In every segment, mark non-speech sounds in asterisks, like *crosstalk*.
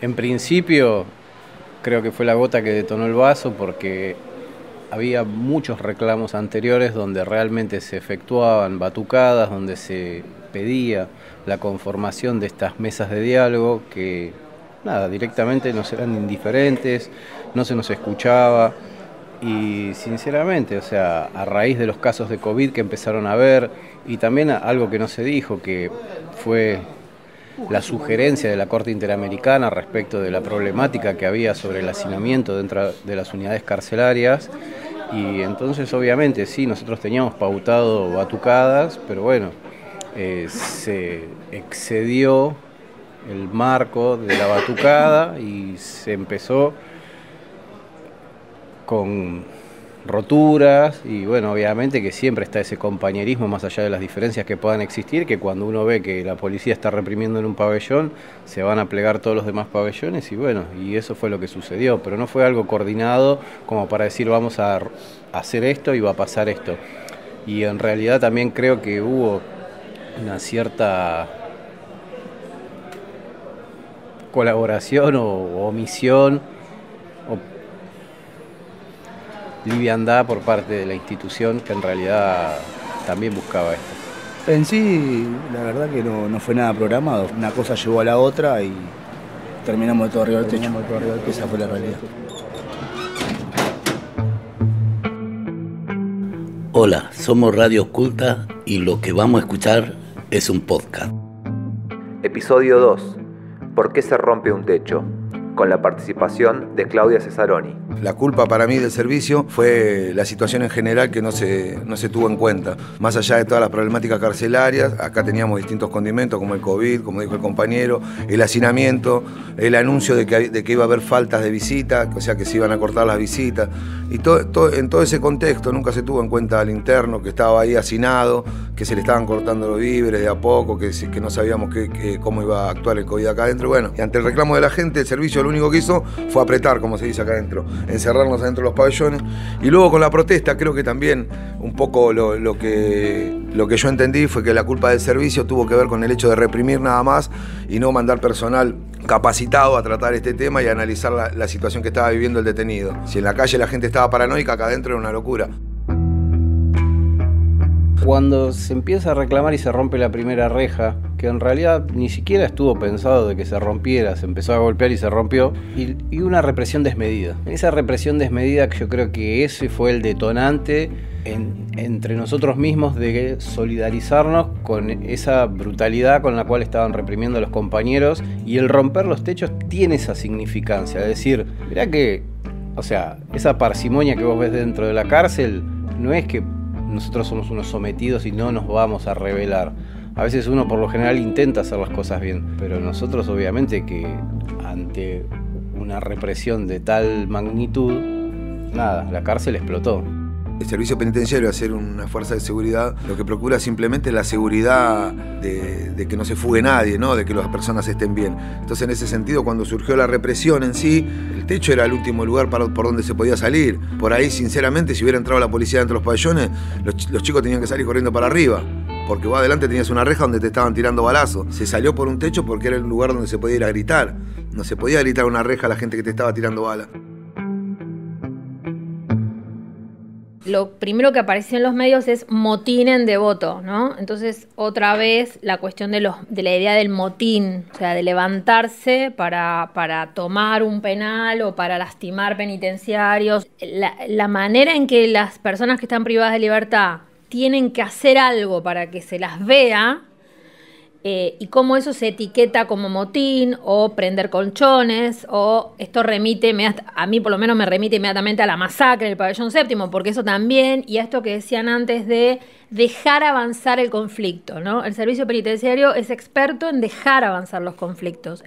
En principio, creo que fue la gota que detonó el vaso porque había muchos reclamos anteriores donde realmente se efectuaban batucadas, donde se pedía la conformación de estas mesas de diálogo que, nada, directamente nos eran indiferentes, no se nos escuchaba. Y sinceramente, o sea, a raíz de los casos de COVID que empezaron a ver, y también algo que no se dijo, que fue la sugerencia de la Corte Interamericana respecto de la problemática que había sobre el hacinamiento dentro de las unidades carcelarias. Y entonces obviamente sí, nosotros teníamos pautado batucadas, pero bueno, eh, se excedió el marco de la batucada y se empezó con roturas y bueno, obviamente que siempre está ese compañerismo más allá de las diferencias que puedan existir, que cuando uno ve que la policía está reprimiendo en un pabellón, se van a plegar todos los demás pabellones y bueno, y eso fue lo que sucedió, pero no fue algo coordinado como para decir vamos a hacer esto y va a pasar esto. Y en realidad también creo que hubo una cierta colaboración o omisión liviandad por parte de la institución que en realidad también buscaba esto. En sí, la verdad que no, fue nada programado. Una cosa llevó a la otra y terminamos de todo arriba del techo. Esa fue la realidad. Hola, somos Radio Oculta y lo que vamos a escuchar es un podcast. Episodio 2. ¿Por qué se rompe un techo? Con la participación de Claudia Cesaroni. La culpa para mí del servicio fue la situación en general que no se, no se tuvo en cuenta. Más allá de todas las problemáticas carcelarias, acá teníamos distintos condimentos como el COVID, como dijo el compañero, el hacinamiento, el anuncio de que, de que iba a haber faltas de visitas, o sea que se iban a cortar las visitas. Y todo, en todo ese contexto nunca se tuvo en cuenta al interno que estaba ahí hacinado, que se le estaban cortando los víveres de a poco, que, que no sabíamos cómo iba a actuar el COVID acá adentro. Bueno, y ante el reclamo de la gente, el servicio lo único que hizo fue apretar, como se dice acá adentro encerrarnos adentro de los pabellones. Y luego con la protesta creo que también un poco lo, que, lo que yo entendí fue que la culpa del servicio tuvo que ver con el hecho de reprimir nada más y no mandar personal capacitado a tratar este tema y analizar la, la situación que estaba viviendo el detenido. Si en la calle la gente estaba paranoica, acá adentro era una locura. Cuando se empieza a reclamar y se rompe la primera reja, que en realidad ni siquiera estuvo pensado de que se rompiera, se empezó a golpear y se rompió, y, una represión desmedida. Esa represión desmedida yo creo que ese fue el detonante entre nosotros mismos de solidarizarnos con esa brutalidad con la cual estaban reprimiendo a los compañeros y el romper los techos tiene esa significancia, es decir, mirá que, o sea, esa parsimonia que vos ves dentro de la cárcel no es que nosotros somos unos sometidos y no nos vamos a rebelar. A veces uno por lo general intenta hacer las cosas bien, pero nosotros obviamente que ante una represión de tal magnitud, nada, la cárcel explotó. El servicio penitenciario, a ser una fuerza de seguridad, lo que procura simplemente es la seguridad de, que no se fugue nadie, ¿no? de que las personas estén bien. Entonces, en ese sentido, cuando surgió la represión en sí, el techo era el último lugar para, por donde se podía salir. Por ahí, sinceramente, si hubiera entrado la policía dentro de los pabellones, los, chicos tenían que salir corriendo para arriba porque vos adelante tenías una reja donde te estaban tirando balazos. Se salió por un techo porque era el lugar donde se podía ir a gritar. No se podía gritar una reja a la gente que te estaba tirando balas. lo primero que apareció en los medios es motín en devoto, ¿no? Entonces, otra vez la cuestión de, la idea del motín, o sea, de levantarse para, tomar un penal o para lastimar penitenciarios. La manera en que las personas que están privadas de libertad tienen que hacer algo para que se las vea, eh, y cómo eso se etiqueta como motín o prender colchones o esto remite, a mí por lo menos me remite inmediatamente a la masacre del pabellón séptimo, porque eso también, y a esto que decían antes de dejar avanzar el conflicto, ¿no? El servicio penitenciario es experto en dejar avanzar los conflictos.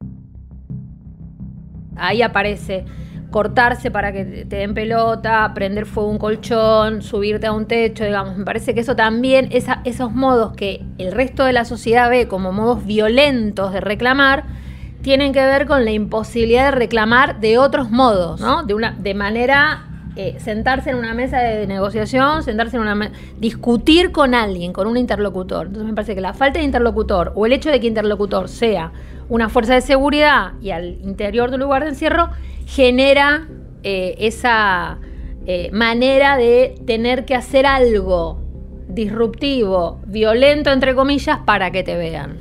Ahí aparece cortarse para que te den pelota, prender fuego un colchón, subirte a un techo, digamos. Me parece que eso también, esos modos que el resto de la sociedad ve como modos violentos de reclamar, tienen que ver con la imposibilidad de reclamar de otros modos, ¿no? De, una, de manera eh, sentarse en una mesa de negociación, sentarse en una discutir con alguien, con un interlocutor. Entonces me parece que la falta de interlocutor o el hecho de que interlocutor sea una fuerza de seguridad y al interior del lugar de encierro genera eh, esa eh, manera de tener que hacer algo disruptivo, violento, entre comillas, para que te vean.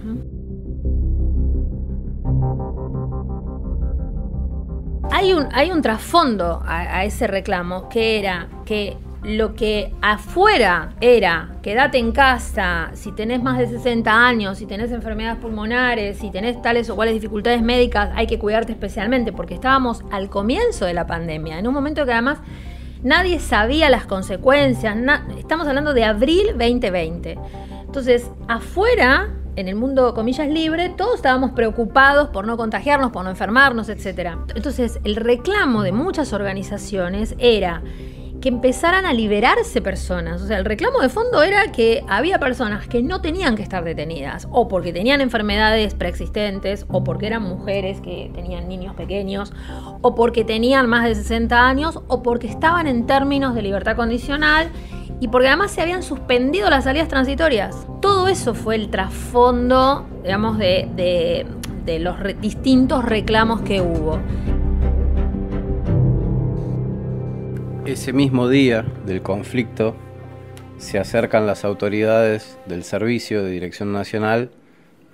Hay un, hay un trasfondo a ese reclamo que era que lo que afuera era quédate en casa, si tenés más de 60 años, si tenés enfermedades pulmonares, si tenés tales o cuales dificultades médicas, hay que cuidarte especialmente, porque estábamos al comienzo de la pandemia, en un momento que además nadie sabía las consecuencias, estamos hablando de abril 2020. Entonces, afuera, en el mundo, comillas, libre, todos estábamos preocupados por no contagiarnos, por no enfermarnos, etc. Entonces, el reclamo de muchas organizaciones era que empezaran a liberarse personas. O sea, el reclamo de fondo era que había personas que no tenían que estar detenidas, o porque tenían enfermedades preexistentes, o porque eran mujeres que tenían niños pequeños, o porque tenían más de 60 años, o porque estaban en términos de libertad condicional, y porque además se habían suspendido las salidas transitorias. Todo eso fue el trasfondo, digamos, de, de los distintos reclamos que hubo. Ese mismo día del conflicto se acercan las autoridades del servicio de Dirección Nacional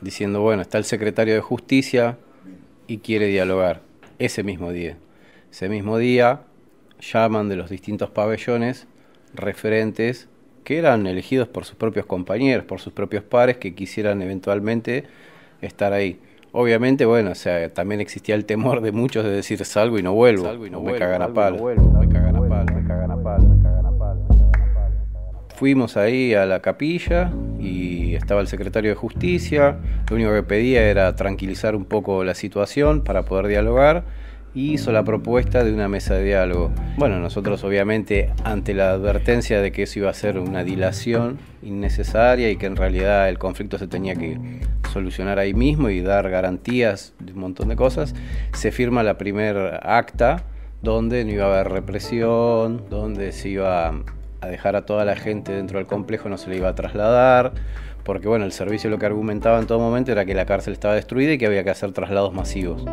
diciendo, bueno, está el secretario de Justicia y quiere dialogar. Ese mismo día. Ese mismo día llaman de los distintos pabellones referentes que eran elegidos por sus propios compañeros, por sus propios pares que quisieran eventualmente estar ahí. Obviamente, bueno, o sea, también existía el temor de muchos de decir salgo y no vuelvo, salgo y no me cagan a palo, Fuimos ahí a la capilla y estaba el secretario de Justicia. Lo único que pedía era tranquilizar un poco la situación para poder dialogar hizo la propuesta de una mesa de diálogo. Bueno, nosotros obviamente ante la advertencia de que eso iba a ser una dilación innecesaria y que en realidad el conflicto se tenía que solucionar ahí mismo y dar garantías de un montón de cosas, se firma la primer acta donde no iba a haber represión, donde se iba a dejar a toda la gente dentro del complejo, no se le iba a trasladar, porque bueno, el servicio lo que argumentaba en todo momento era que la cárcel estaba destruida y que había que hacer traslados masivos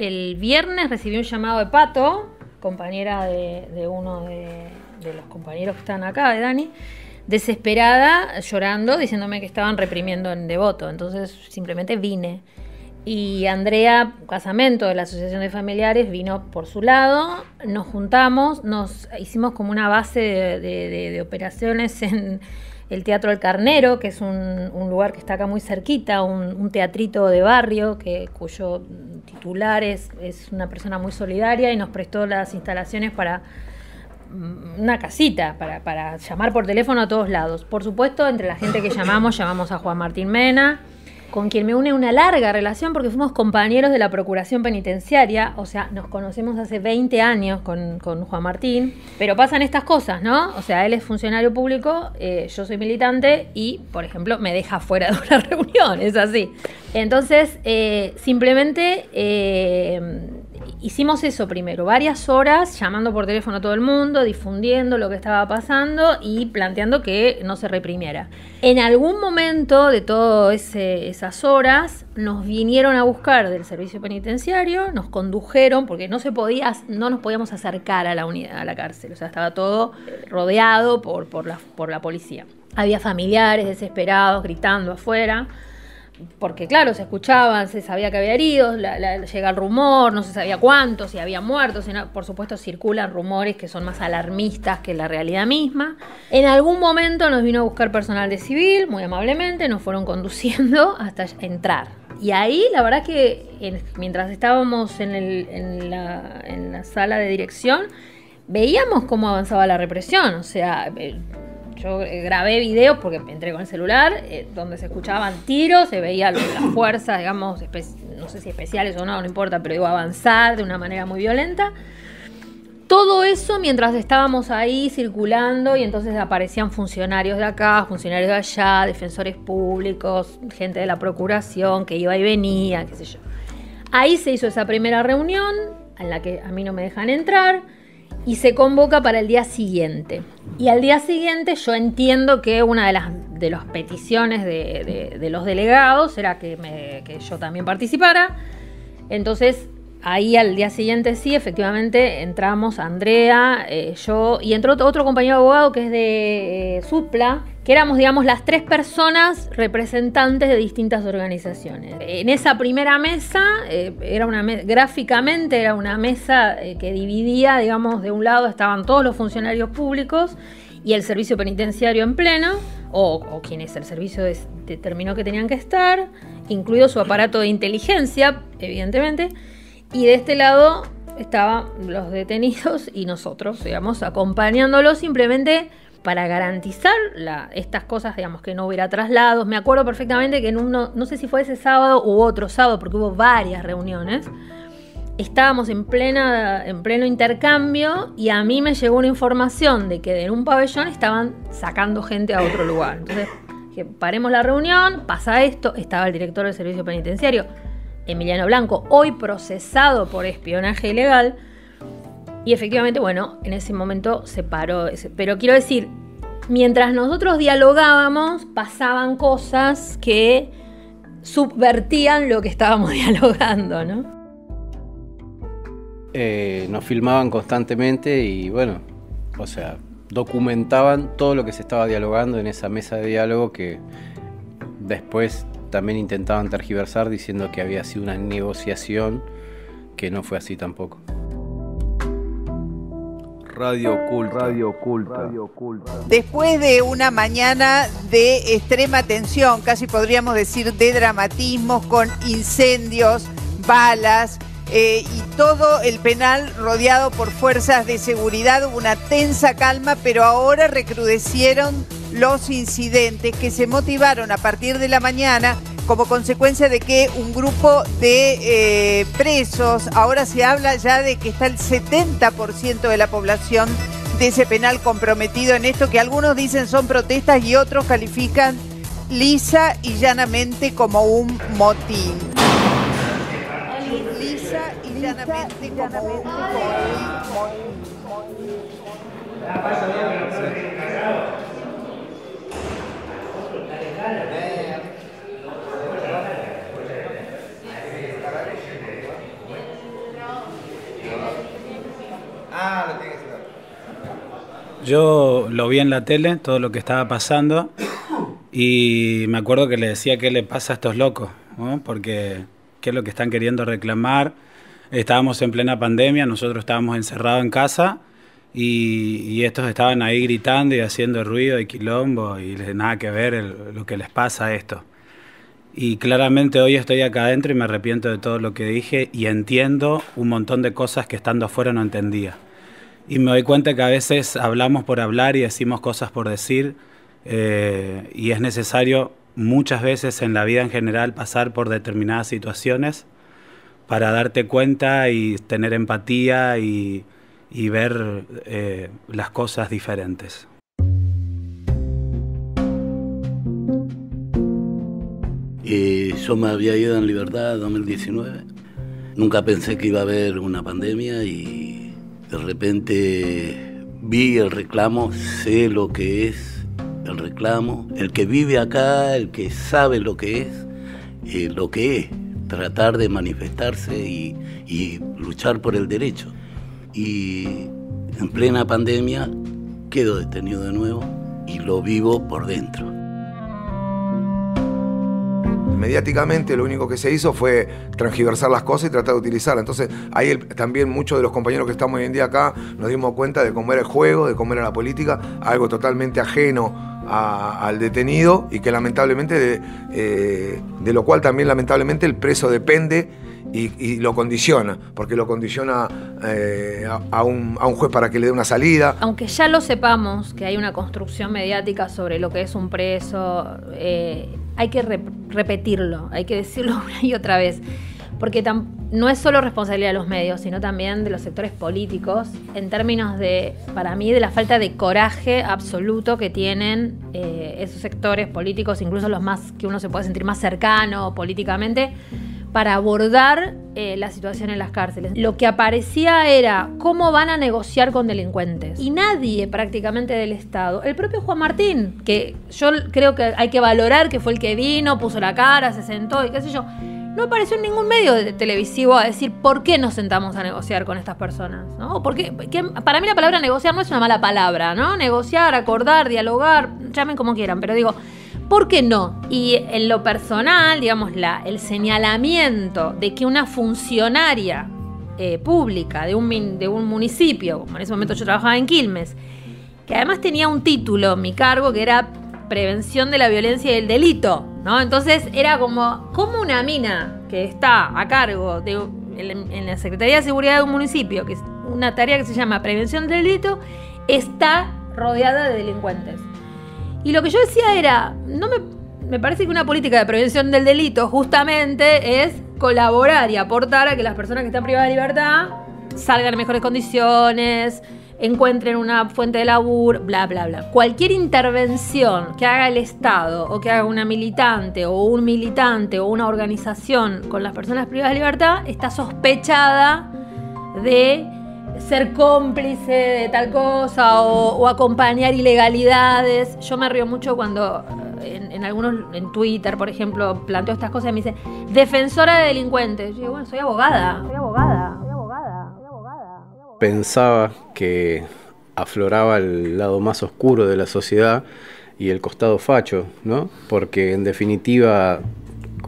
el viernes recibí un llamado de Pato, compañera de, uno de, los compañeros que están acá, de Dani, desesperada, llorando, diciéndome que estaban reprimiendo en Devoto. Entonces simplemente vine. Y Andrea Casamento de la Asociación de Familiares vino por su lado, nos juntamos, nos hicimos como una base de operaciones en el Teatro El Carnero, que es un, lugar que está acá muy cerquita, un, teatrito de barrio, que, cuyo titular es, una persona muy solidaria y nos prestó las instalaciones para mm, una casita, para, para llamar por teléfono a todos lados. Por supuesto, entre la gente que llamamos, llamamos a Juan Martín Mena, con quien me une una larga relación porque fuimos compañeros de la Procuración Penitenciaria, o sea, nos conocemos hace 20 años con, Juan Martín, pero pasan estas cosas, ¿no? O sea, él es funcionario público, eh, yo soy militante y, por ejemplo, me deja fuera de una *laughs* reunión, es así. Entonces, eh, simplemente eh, hicimos eso primero, varias horas llamando por teléfono a todo el mundo, difundiendo lo que estaba pasando y planteando que no se reprimiera. En algún momento de todas esas horas nos vinieron a buscar del servicio penitenciario, nos condujeron porque no se podía, no nos podíamos acercar a la unidad, a la cárcel, o sea, estaba todo rodeado por, por, la, por la policía. Había familiares desesperados gritando afuera porque claro, se escuchaban, se sabía que había heridos, llega el rumor, no se sabía cuántos, si había muertos, por supuesto circulan rumores que son más alarmistas que la realidad misma. En algún momento nos vino a buscar personal de civil, muy amablemente, nos fueron conduciendo *laughs* hasta entrar. Y ahí la verdad que mientras estábamos en, la, en la sala de dirección, veíamos cómo avanzaba la represión, o sea yo eh, grabé videos porque entré con el celular, eh, donde se escuchaban tiros, se veía las fuerzas, digamos, no sé si especiales o no, no importa, pero a avanzar de una manera muy violenta. Todo eso mientras estábamos ahí circulando y entonces aparecían funcionarios de acá, funcionarios de allá, defensores públicos, gente de la procuración que iba y venía, qué sé yo. Ahí se hizo esa primera reunión en la que a mí no me dejan entrar y se convoca para el día siguiente. Y al día siguiente yo entiendo que una de las de las peticiones de, los delegados era que, que yo también participara. Entonces Ahí al día siguiente sí, efectivamente entramos Andrea, eh, yo y entró otro compañero abogado que es de eh, Supla, que éramos, digamos, las tres personas representantes de distintas organizaciones. En esa primera mesa, eh, era una gráficamente era una mesa que dividía, digamos, de un lado estaban todos los funcionarios públicos y el servicio penitenciario en pleno, o, quienes el servicio determinó que tenían que estar, incluido su aparato de inteligencia, evidentemente y de este lado estaban los detenidos y nosotros, digamos, acompañándolos simplemente para garantizar estas cosas, digamos, que no hubiera traslados. Me acuerdo perfectamente que en uno, no sé si fue ese sábado u otro sábado, porque hubo varias reuniones, estábamos en, plena, en pleno intercambio y a mí me llegó una información de que en un pabellón estaban sacando gente a otro lugar. Entonces, que paremos la reunión, pasa esto, estaba el director del servicio penitenciario Emiliano Blanco, hoy procesado por espionaje ilegal. Y efectivamente, bueno, en ese momento se paró. Pero quiero decir, mientras nosotros dialogábamos, pasaban cosas que subvertían lo que estábamos *laughs* dialogando, ¿no? Eh, nos filmaban constantemente y bueno, o sea, documentaban todo lo que se estaba dialogando en esa mesa de diálogo que después también intentaban tergiversar diciendo que había sido una negociación, que no fue así tampoco. Radio Oculta. Radio Oculta. Después de una mañana de extrema tensión, casi podríamos decir de dramatismo, con incendios, balas eh, y todo el penal rodeado por fuerzas de seguridad, hubo una tensa calma, pero ahora recrudecieron los incidentes que se motivaron a partir de la mañana como consecuencia de que un grupo de eh, presos, ahora se habla ya de que está el 70% de la población de ese penal comprometido en esto, que algunos dicen son protestas y otros califican lisa y llanamente como un motín. Lisa y llanamente como un motín. Yo lo vi en la tele, todo lo que estaba pasando, y me acuerdo que le decía qué le pasa a estos locos, porque qué es lo que están queriendo reclamar. Estábamos en plena pandemia, nosotros estábamos encerrados en casa y, estos estaban ahí gritando y haciendo ruido y quilombo y nada que ver lo que les pasa a esto. Y claramente hoy estoy acá adentro y me arrepiento de todo lo que dije y entiendo un montón de cosas que estando afuera no entendía. Y me doy cuenta que a veces hablamos por hablar y decimos cosas por decir eh, y es necesario muchas veces en la vida en general pasar por determinadas situaciones para darte cuenta y tener empatía y, ver eh, las cosas diferentes. yo me había ido en libertad en 2019. Nunca pensé que iba a haber una pandemia y de repente vi el reclamo, sé lo que es el reclamo. El que vive acá, el que sabe lo que es, eh, lo que es, tratar de manifestarse y, y luchar por el derecho. Y en plena pandemia quedo detenido de nuevo y lo vivo por dentro mediáticamente lo único que se hizo fue transgiversar las cosas y tratar de utilizarlas. Entonces ahí también muchos de los compañeros que estamos hoy en día acá nos dimos cuenta de cómo era el juego, de cómo era la política, algo totalmente ajeno al detenido y que lamentablemente, eh, de lo cual también lamentablemente el preso depende y, lo condiciona, porque lo condiciona eh, a, un, juez para que le dé una salida. Aunque ya lo sepamos, que hay una construcción mediática sobre lo que es un preso, eh, hay que repetirlo, hay que decirlo *laughs* una y otra vez, porque no es solo responsabilidad de los medios, sino también de los sectores políticos, en términos de, para mí, de la falta de coraje absoluto que tienen eh, esos sectores políticos, incluso los más que uno se puede sentir más cercano políticamente para abordar eh, la situación en las cárceles. Lo que aparecía era cómo van a negociar con delincuentes. Y nadie prácticamente del Estado, el propio Juan Martín, que yo creo que hay que valorar que fue el que vino, puso la cara, se sentó y qué sé yo, no apareció en ningún medio de televisivo a decir por qué nos sentamos a negociar con estas personas, ¿no? Porque para mí la palabra negociar no es una mala palabra, ¿no? Negociar, acordar, dialogar, llamen como quieran, pero digo, ¿Por qué no? Y en lo personal, digamos, el señalamiento de que una funcionaria eh, pública de un, municipio, como en ese momento yo trabajaba en Quilmes, que además tenía un título, mi cargo, que era prevención de la violencia y el delito, ¿no? Entonces era como, como una mina que está a cargo de, en la Secretaría de Seguridad de un municipio, que es una tarea que se llama prevención del delito, está rodeada de delincuentes. Y lo que yo decía era, no me, me parece que una política de prevención del delito justamente es colaborar y aportar a que las personas que están privadas de libertad salgan en mejores condiciones, encuentren una fuente de laburo, bla, bla, bla. Cualquier intervención que haga el Estado o que haga una militante o un militante o una organización con las personas privadas de libertad está sospechada de ser cómplice de tal cosa o, acompañar ilegalidades. Yo me río mucho cuando eh, en, algunos, en Twitter, por ejemplo, planteo estas cosas y me dice, defensora de delincuentes. Yo digo, bueno, soy abogada, soy abogada, soy abogada, soy abogada. Pensaba que afloraba el lado más oscuro de la sociedad y el costado facho, ¿no? Porque en definitiva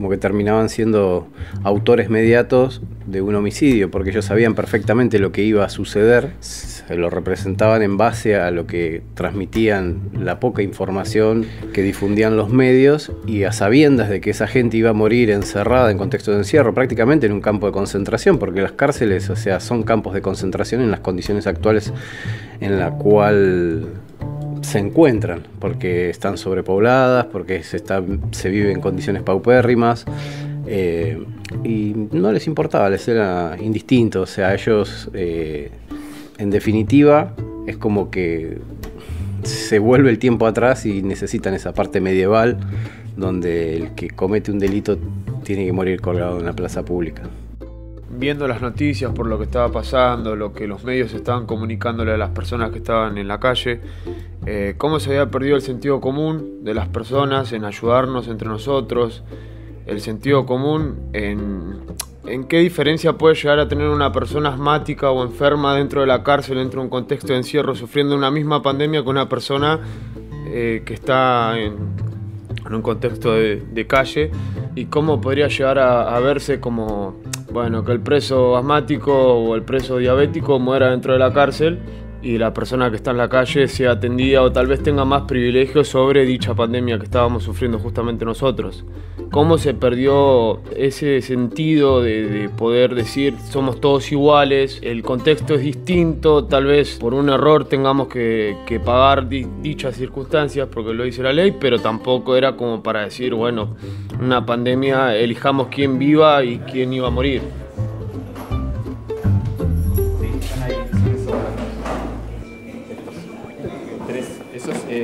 como que terminaban siendo autores mediatos de un homicidio, porque ellos sabían perfectamente lo que iba a suceder, se lo representaban en base a lo que transmitían la poca información que difundían los medios y a sabiendas de que esa gente iba a morir encerrada en contexto de encierro, prácticamente en un campo de concentración, porque las cárceles, o sea, son campos de concentración en las condiciones actuales en la cual se encuentran, porque están sobrepobladas, porque se, está, se vive en condiciones paupérrimas, eh, y no les importaba, les era indistinto, o sea, ellos, eh, en definitiva, es como que se vuelve el tiempo atrás y necesitan esa parte medieval donde el que comete un delito tiene que morir colgado en la plaza pública viendo las noticias por lo que estaba pasando, lo que los medios estaban comunicándole a las personas que estaban en la calle, eh, cómo se había perdido el sentido común de las personas en ayudarnos entre nosotros, el sentido común en, en qué diferencia puede llegar a tener una persona asmática o enferma dentro de la cárcel, dentro de un contexto de encierro, sufriendo una misma pandemia con una persona eh, que está en, un contexto de, calle y cómo podría llegar a verse como bueno, que el preso asmático o el preso diabético muera dentro de la cárcel y la persona que está en la calle sea atendida o tal vez tenga más privilegios sobre dicha pandemia que estábamos sufriendo justamente nosotros. ¿Cómo se perdió ese sentido de, poder decir somos todos iguales, el contexto es distinto, tal vez por un error tengamos que, pagar dichas circunstancias porque lo dice la ley, pero tampoco era como para decir, bueno, una pandemia, elijamos quién viva y quién iba a morir.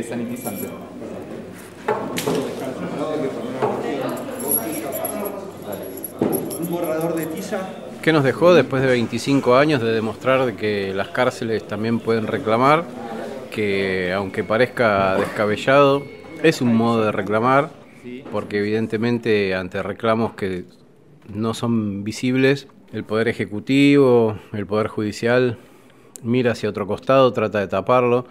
Sanitizante. Un borrador de tiza. ¿Qué nos dejó después de 25 años de demostrar que las cárceles también pueden reclamar? Que aunque parezca descabellado, es un modo de reclamar, porque evidentemente ante reclamos que no son visibles, el Poder Ejecutivo, el Poder Judicial mira hacia otro costado, trata de taparlo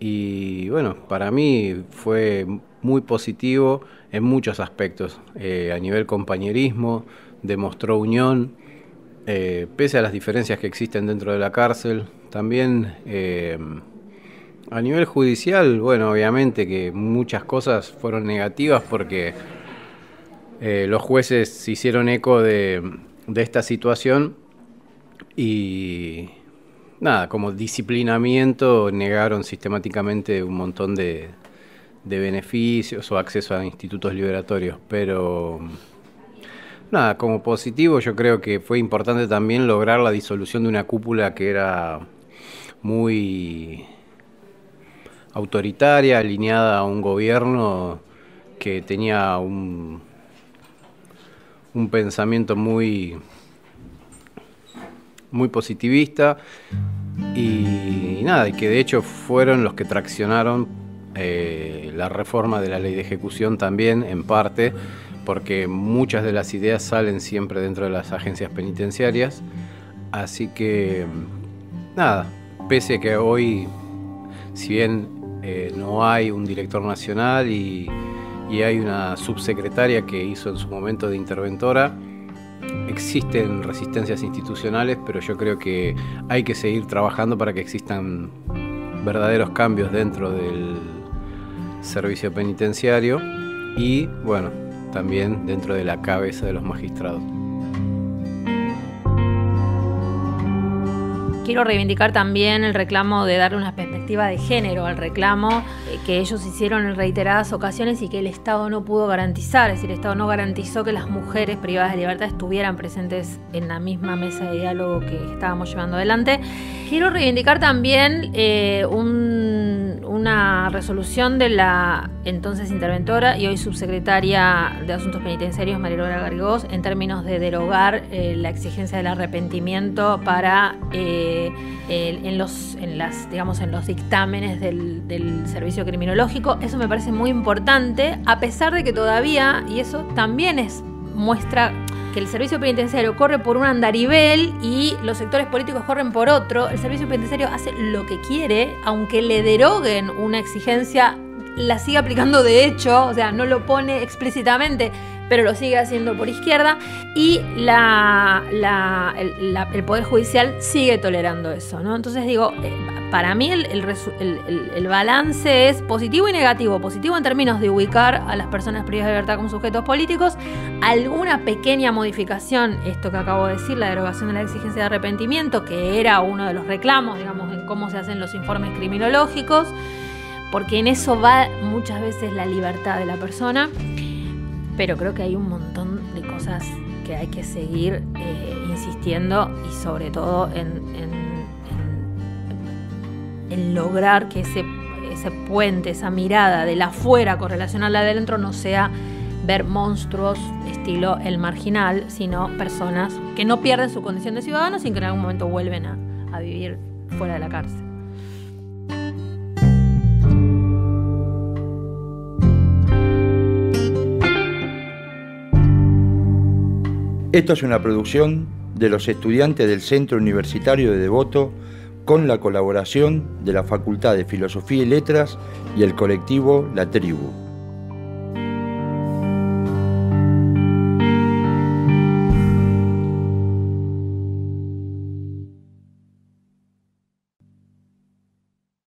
y bueno, para mí fue muy positivo en muchos aspectos. Eh, a nivel compañerismo, demostró unión, eh, pese a las diferencias que existen dentro de la cárcel. También eh, a nivel judicial, bueno, obviamente que muchas cosas fueron negativas porque los jueces se hicieron eco de, de esta situación y nada, como disciplinamiento negaron sistemáticamente un montón de, beneficios o acceso a institutos liberatorios, pero nada, como positivo yo creo que fue importante también lograr la disolución de una cúpula que era muy autoritaria, alineada a un gobierno que tenía un, un pensamiento muy muy positivista y nada, y que de hecho fueron los que traccionaron eh, la reforma de la ley de ejecución también, en parte, porque muchas de las ideas salen siempre dentro de las agencias penitenciarias. Así que, nada, pese a que hoy, si bien eh, no hay un director nacional y, y hay una subsecretaria que hizo en su momento de interventora, existen resistencias institucionales, pero yo creo que hay que seguir trabajando para que existan verdaderos cambios dentro del servicio penitenciario y, bueno, también dentro de la cabeza de los magistrados. Quiero reivindicar también el reclamo de darle una perspectiva de género al reclamo eh, que ellos hicieron en reiteradas ocasiones y que el Estado no pudo garantizar, es decir, el Estado no garantizó que las mujeres privadas de libertad estuvieran presentes en la misma mesa de diálogo que estábamos llevando adelante. Quiero reivindicar también eh, una resolución de la entonces interventora y hoy subsecretaria de Asuntos Penitenciarios, María Gargós, en términos de derogar eh, la exigencia del arrepentimiento para en, los, en, las, digamos, en los dictámenes del, del servicio criminológico. Eso me parece muy importante, a pesar de que todavía, y eso también es muestra que el servicio penitenciario corre por un andarivel y los sectores políticos corren por otro, el servicio penitenciario hace lo que quiere, aunque le deroguen una exigencia, la sigue aplicando de hecho, o sea, no lo pone explícitamente, pero lo sigue haciendo por izquierda y el, Poder Judicial sigue tolerando eso. ¿no? Entonces digo, eh, para mí el, el, balance es positivo y negativo. Positivo en términos de ubicar a las personas privadas de libertad como sujetos políticos. Alguna pequeña modificación, esto que acabo de decir, la derogación de la exigencia de arrepentimiento, que era uno de los reclamos, digamos, en cómo se hacen los informes criminológicos, porque en eso va muchas veces la libertad de la persona pero creo que hay un montón de cosas que hay que seguir eh, insistiendo y sobre todo en, lograr que ese, ese puente, esa mirada de la afuera con relación a la de adentro no sea ver monstruos estilo el marginal, sino personas que no pierden su condición de ciudadanos y que en algún momento vuelven a vivir fuera de la cárcel. Esto es una producción de los estudiantes del Centro Universitario de Devoto con la colaboración de la Facultad de Filosofía y Letras y el colectivo La Tribu.